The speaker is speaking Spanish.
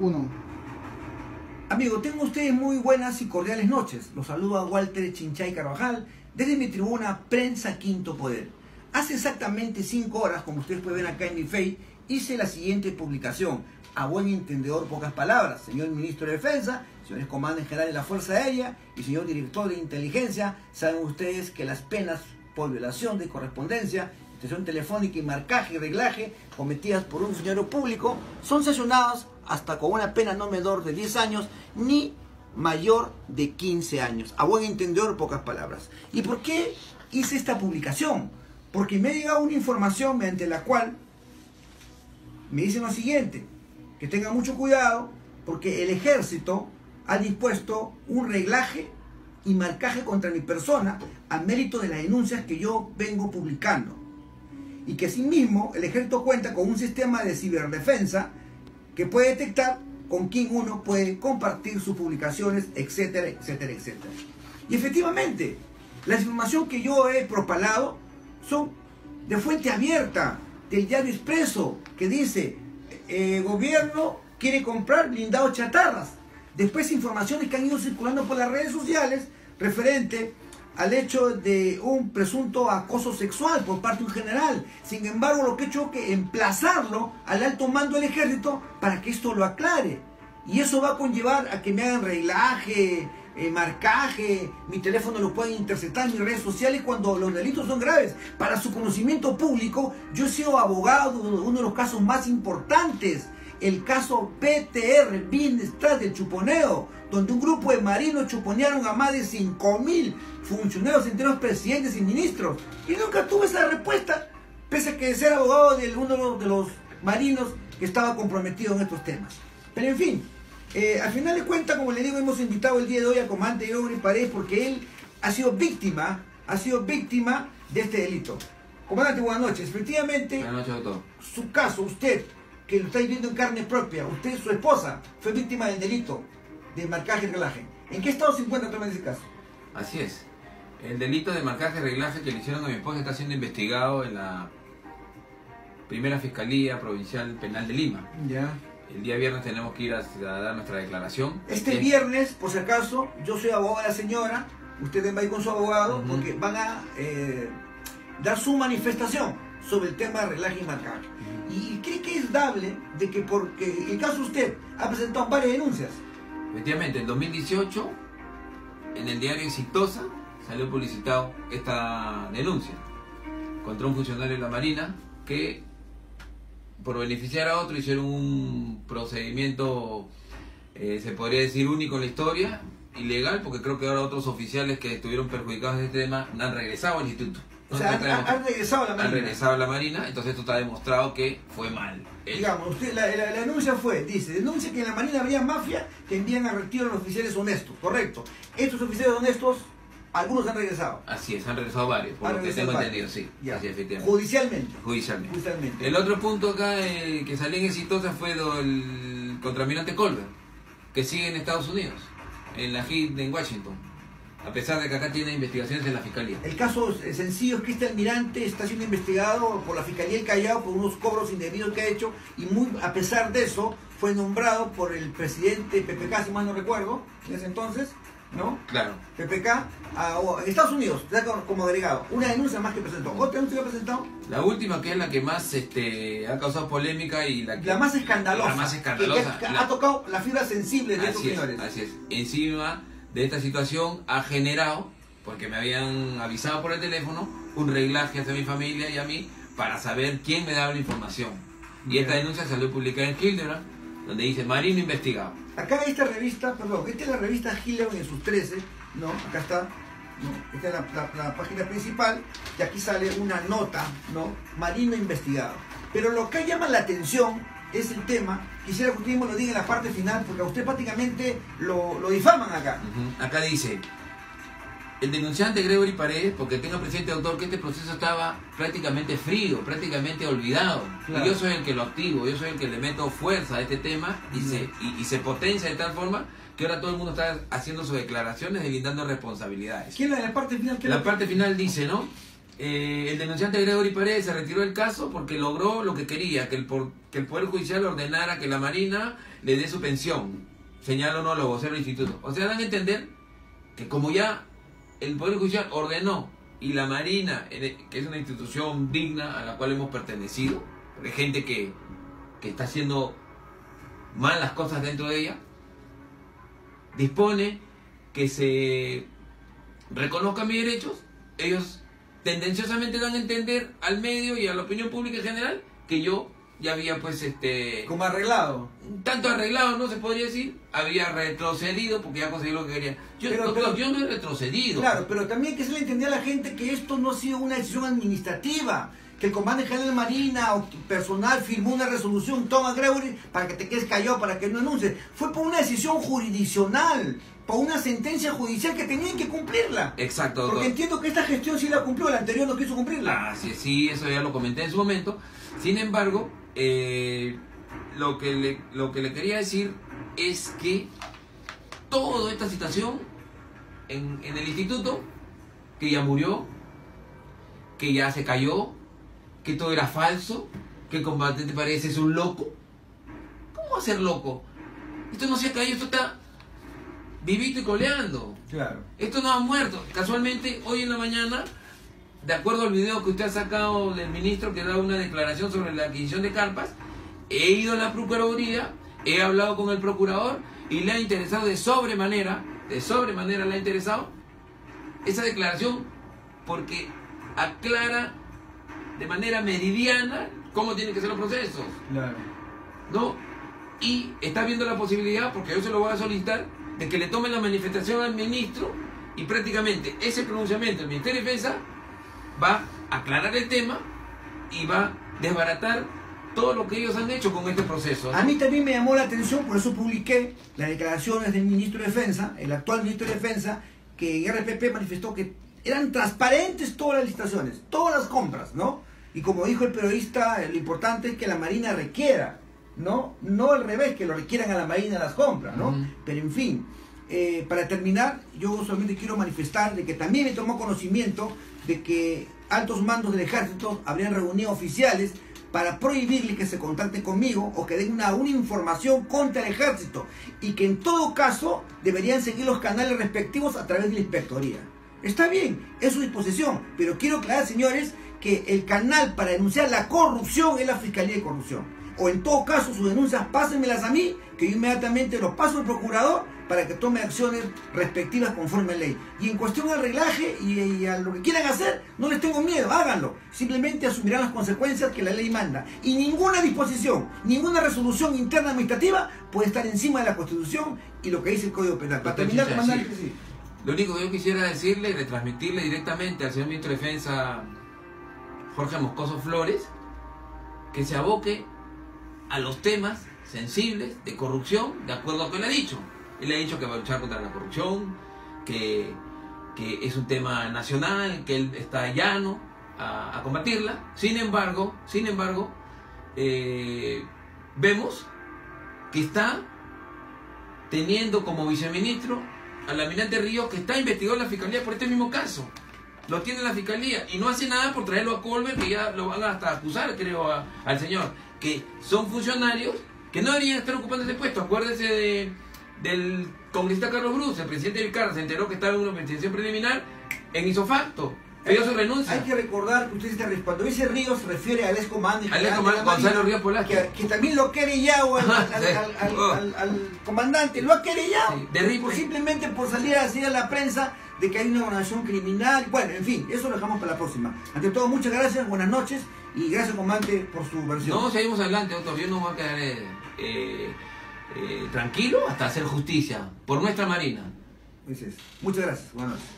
Uno. Amigo, tengo ustedes muy buenas y cordiales noches. Los saludo a Walter Chinchay Carvajal desde mi tribuna Prensa Quinto Poder. Hace exactamente cinco horas, como ustedes pueden ver acá en mi Face, hice la siguiente publicación. A buen entendedor, pocas palabras. Señor Ministro de Defensa, señores comandantes generales de la Fuerza Aérea y señor Director de Inteligencia, saben ustedes que las penas por violación de correspondencia, telefónica y marcaje y reglaje cometidas por un funcionario público son sancionadas hasta con una pena no menor de 10 años ni mayor de 15 años. A buen entendedor, pocas palabras. ¿Y por qué hice esta publicación? Porque me ha llegado una información mediante la cual me dicen lo siguiente, que tenga mucho cuidado porque el ejército ha dispuesto un reglaje y marcaje contra mi persona a mérito de las denuncias que yo vengo publicando. Y que asimismo el ejército cuenta con un sistema de ciberdefensa que puede detectar con quién uno puede compartir sus publicaciones, etcétera, etcétera, etcétera. Y efectivamente, la información que yo he propalado son de fuente abierta del diario Expreso, que dice, el gobierno quiere comprar blindados chatarras. Después informaciones que han ido circulando por las redes sociales referente al hecho de un presunto acoso sexual por parte de un general. Sin embargo, lo que he hecho es emplazarlo al alto mando del ejército para que esto lo aclare. Y eso va a conllevar a que me hagan reglaje, eh, marcaje, mi teléfono lo pueden interceptar mis redes sociales cuando los delitos son graves. Para su conocimiento público, yo he sido abogado de uno de los casos más importantes el caso PTR, Bienestar del Chuponeo, donde un grupo de marinos chuponearon a más de 5.000 funcionarios enteros, presidentes y ministros. Y nunca tuve esa respuesta, pese a que ser abogado de uno de los marinos que estaba comprometido en estos temas. Pero en fin, eh, al final de cuentas, como le digo, hemos invitado el día de hoy al comandante Gregory Paredes porque él ha sido víctima, ha sido víctima de este delito. Comandante, buenas noches. Efectivamente, buenas noches, doctor. su caso, usted que lo estáis viendo en carne propia, usted, su esposa, fue víctima del delito de marcaje y reglaje. ¿En qué estado se encuentra en ese caso? Así es. El delito de marcaje y reglaje que le hicieron a mi esposa está siendo investigado en la primera Fiscalía Provincial Penal de Lima. Ya. El día viernes tenemos que ir a, dar nuestra declaración. Este viernes, por si acaso, yo soy abogado de la señora, ustedes van a ir con su abogado porque van a eh, dar su manifestación sobre el tema de reglaje y marcaje. ¿Y cree que es dable de que porque el caso usted ha presentado varias denuncias? Efectivamente, en 2018, en el diario Exitosa, salió publicitado esta denuncia contra un funcionario de la Marina que por beneficiar a otro hicieron un procedimiento, eh, se podría decir, único en la historia, ilegal, porque creo que ahora otros oficiales que estuvieron perjudicados de este tema han regresado al instituto. O sea, han, regresado a la Marina. Han regresado a la Marina, entonces esto está demostrado que fue mal. Digamos, usted, la, denuncia fue, dice, denuncia que en la Marina había mafia que envían a retiro a los oficiales honestos, correcto. Estos oficiales honestos, algunos han regresado. Así es, han regresado varios, por lo que tengo entendido, sí. Así, efectivamente. Judicialmente. Judicialmente. El otro punto acá eh, que salió en exitosa fue el contramirante Colbert, que sigue en Estados Unidos, en la HIT en Washington a pesar de que acá tiene investigaciones en la Fiscalía. El caso sencillo es que este almirante está siendo investigado por la Fiscalía del Callao por unos cobros indebidos que ha hecho y muy a pesar de eso fue nombrado por el presidente PPK, si mal no recuerdo, en ese entonces, ¿no? Claro. PPK a, Estados Unidos, como agregado. Una denuncia más que presentó. ¿Otra denuncia que ha presentado? La última, que es la que más este, ha causado polémica y la que... La más escandalosa. La más escandalosa. Ha tocado la fibra sensible de estos señores. Así es. Encima de esta situación ha generado, porque me habían avisado por el teléfono, un reglaje hacia mi familia y a mí para saber quién me daba la información. Y esta denuncia salió publicada en Hildebrand, donde dice Marino investigado. Acá esta revista, perdón, esta es la revista Hildebrand en sus 13, ¿no? Acá está, ¿no? Esta es la, la, página principal, y aquí sale una nota, ¿no? Marino investigado. Pero lo que llama la atención es el tema. Quisiera que usted mismo lo diga en la parte final, porque a usted prácticamente lo, lo difaman acá. Acá dice, el denunciante Gregory Paredes, porque tenga presente autor que este proceso estaba prácticamente frío, prácticamente olvidado. Y yo soy el que lo activo, yo soy el que le meto fuerza a este tema y, se, y, se potencia de tal forma que ahora todo el mundo está haciendo sus declaraciones, delindando responsabilidades. ¿Quién es la parte final? La parte final dice, ¿no? Eh, el denunciante Gregory Paredes se retiró del caso porque logró lo que quería, que el, Poder Judicial ordenara que la Marina le dé su pensión, señala uno de los voceros del instituto. O sea, dan a entender que como ya el Poder Judicial ordenó y la Marina, eh, que es una institución digna a la cual hemos pertenecido, hay gente que, que está haciendo mal las cosas dentro de ella, dispone que se reconozcan mis derechos, ellos tendenciosamente dan a entender al medio y a la opinión pública en general que yo ya había pues este Como arreglado. tanto arreglado no se podría decir había retrocedido porque ya conseguí lo que quería yo, Pero- pero- yo no he retrocedido Claro, pero también que hacerle entender a la gente que esto no ha sido una decisión administrativa. Que el comandante general de Marina o personal firmó una resolución, toma Gregory, para que te quedes callado, para que no anuncies. Fue por una decisión jurisdiccional, por una sentencia judicial que tenían que cumplirla. exacto doctor Porque entiendo que esta gestión sí la cumplió, la anterior no quiso cumplirla. Ah, sí, sí, eso ya lo comenté en su momento. Sin embargo, eh, lo, que le, lo que le quería decir es que toda esta situación en, en el instituto, que ya murió, que ya se cayó, que todo era falso, que el combatente parece es un loco. ¿Cómo va a ser loco? Esto no se ha caído, esto está vivito y coleando. Claro. Esto no ha muerto. Casualmente, hoy en la mañana, de acuerdo al video que usted ha sacado del ministro que da una declaración sobre la adquisición de carpas, he ido a la Procuraduría, he hablado con el procurador y le ha interesado de sobremanera, de sobremanera le ha interesado esa declaración porque aclara de manera meridiana cómo tienen que ser los procesos. Claro. ¿no? Y está viendo la posibilidad, porque yo se lo voy a solicitar, de que le tomen la manifestación al ministro y prácticamente ese pronunciamiento del Ministerio de Defensa va a aclarar el tema y va a desbaratar todo lo que ellos han hecho con este proceso. A mí también me llamó la atención, por eso publiqué las declaraciones del ministro de Defensa, el actual ministro de Defensa, que en RPP manifestó que eran transparentes todas las licitaciones, todas las compras, ¿no? Y como dijo el periodista, lo importante es que la Marina requiera, ¿no? No al revés, que lo requieran a la Marina las compras, ¿no? Pero en fin, eh, para terminar, yo solamente quiero manifestar de que también me tomó conocimiento de que altos mandos del ejército habrían reunido oficiales para prohibirle que se contacte conmigo o que den una, una información contra el ejército y que en todo caso deberían seguir los canales respectivos a través de la inspectoría. Está bien, es su disposición, pero quiero aclarar, señores, que el canal para denunciar la corrupción es la Fiscalía de Corrupción. O en todo caso, sus denuncias pásenmelas a mí, que yo inmediatamente los paso al procurador para que tome acciones respectivas conforme a ley. Y en cuestión al reglaje y, y a lo que quieran hacer, no les tengo miedo, háganlo. Simplemente asumirán las consecuencias que la ley manda. Y ninguna disposición, ninguna resolución interna administrativa puede estar encima de la Constitución y lo que dice el Código Penal. Para terminar, comandante, sí. Lo único que yo quisiera decirle y retransmitirle directamente al señor ministro de Defensa Jorge Moscoso Flores que se aboque a los temas sensibles de corrupción de acuerdo a lo que él ha dicho. Él ha dicho que va a luchar contra la corrupción, que, que es un tema nacional, que él está llano a, a combatirla. Sin embargo, sin embargo, eh, vemos que está teniendo como viceministro al almirante Ríos que está investigado en la fiscalía por este mismo caso. Lo tiene la fiscalía y no hace nada por traerlo a Colbert, que ya lo van hasta acusar, creo, a- al señor. Que son funcionarios que no deberían estar ocupando ese puesto. Acuérdese de, del congresista Carlos Cruz, el presidente del CAR, se enteró que estaba en una investigación preliminar en isofacto. Pidió su renuncia. Hay que recordar que usted se- cuando dice Ríos se refiere al excomandante Al la excomandante Gonzalo Ríos Polaski. que, que también lo querellado al, al, al, Oh. al- al comandante, lo ha querellado Sí, de. Por- simplemente por salir a decir a la prensa de que hay una organización criminal. Bueno, en fin, eso lo dejamos para la próxima. Ante todo, muchas gracias, buenas noches y gracias comandante por su versión. No, seguimos adelante, doctor. Yo no voy a quedar eh, eh, eh, tranquilo hasta hacer justicia por nuestra Marina. Muchas gracias, buenas noches.